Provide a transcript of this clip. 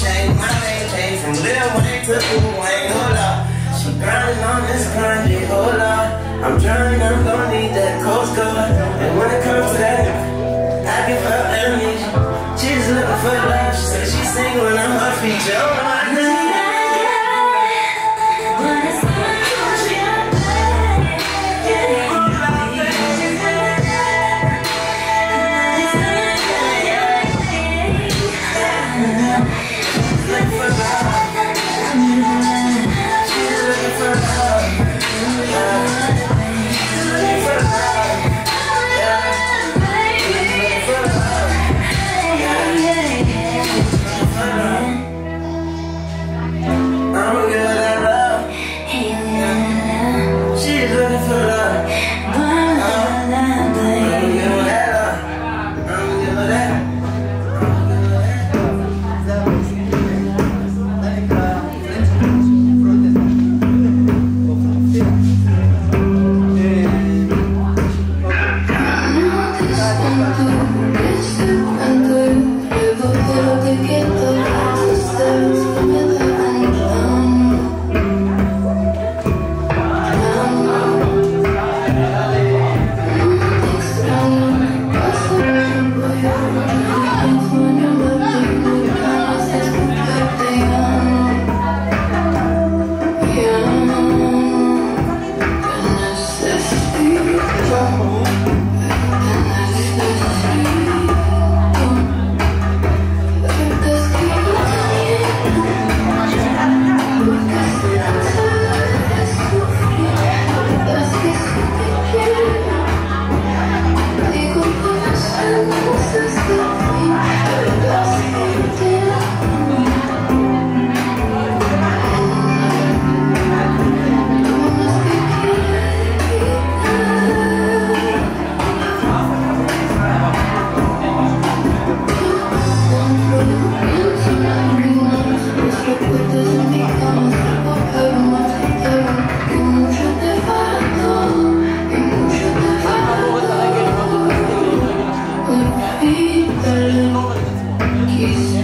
change my name, change from Lil Wayne to Lil Wayne, hold up. She grinding on this grind, hold up. I'm drowning, I'm gonna need that Coast Guard. And when it comes to that, I give her amnesia. She's looking for love, she said she's single and I'm her feature. Yes.